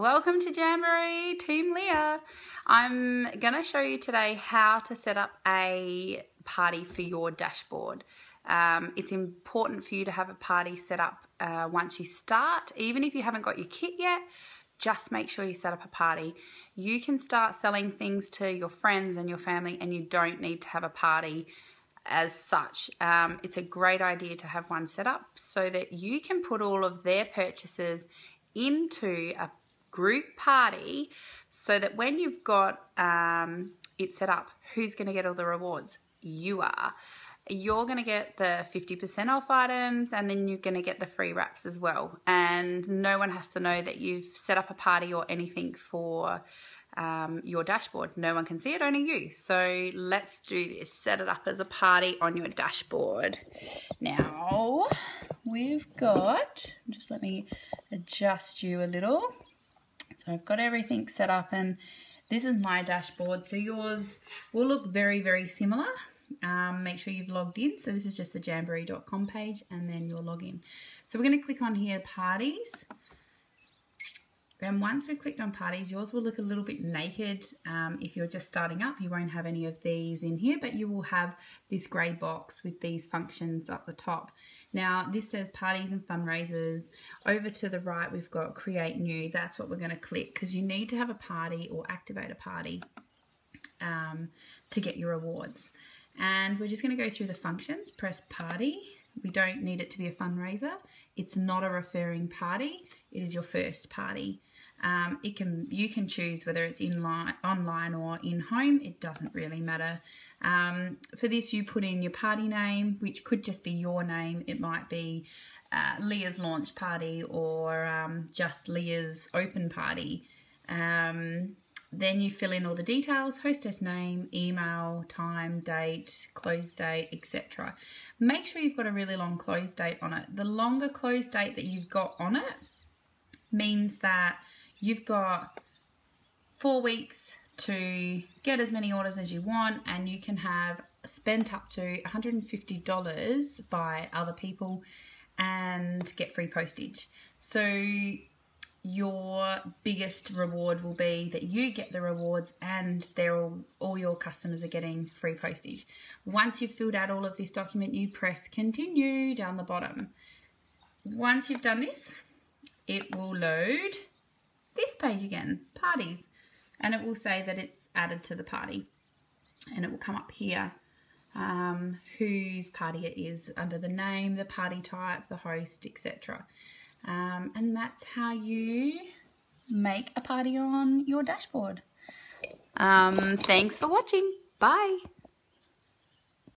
Welcome to Jamberry, Team Leah. I'm going to show you today how to set up a party for your dashboard. Um, it's important for you to have a party set up uh, once you start. Even if you haven't got your kit yet, just make sure you set up a party. You can start selling things to your friends and your family and you don't need to have a party as such. Um, it's a great idea to have one set up so that you can put all of their purchases into a group party so that when you've got um, it set up, who's going to get all the rewards? You are. You're going to get the 50% off items and then you're going to get the free wraps as well. And no one has to know that you've set up a party or anything for um, your dashboard. No one can see it, only you. So let's do this. Set it up as a party on your dashboard. Now, we've got, just let me adjust you a little. So I've got everything set up and this is my dashboard. So yours will look very, very similar. Um, make sure you've logged in. So this is just the jamberry.com page and then your login. So we're going to click on here, parties. And once we've clicked on parties, yours will look a little bit naked. Um, if you're just starting up, you won't have any of these in here, but you will have this grey box with these functions up the top. Now, this says parties and fundraisers. Over to the right, we've got create new. That's what we're going to click because you need to have a party or activate a party um, to get your rewards. And we're just going to go through the functions. Press party. We don't need it to be a fundraiser. It's not a referring party. It is your first party. Um, it can you can choose whether it's in line, online or in home. It doesn't really matter. Um, for this, you put in your party name, which could just be your name. It might be uh, Leah's launch party or um, just Leah's open party. Um, then you fill in all the details, hostess name, email, time, date, close date, etc. Make sure you've got a really long close date on it. The longer close date that you've got on it means that You've got four weeks to get as many orders as you want and you can have spent up to $150 by other people and get free postage. So your biggest reward will be that you get the rewards and they're all, all your customers are getting free postage. Once you've filled out all of this document, you press continue down the bottom. Once you've done this, it will load this page again, parties, and it will say that it's added to the party. And it will come up here um, whose party it is under the name, the party type, the host, etc. Um, and that's how you make a party on your dashboard. Um, thanks for watching. Bye.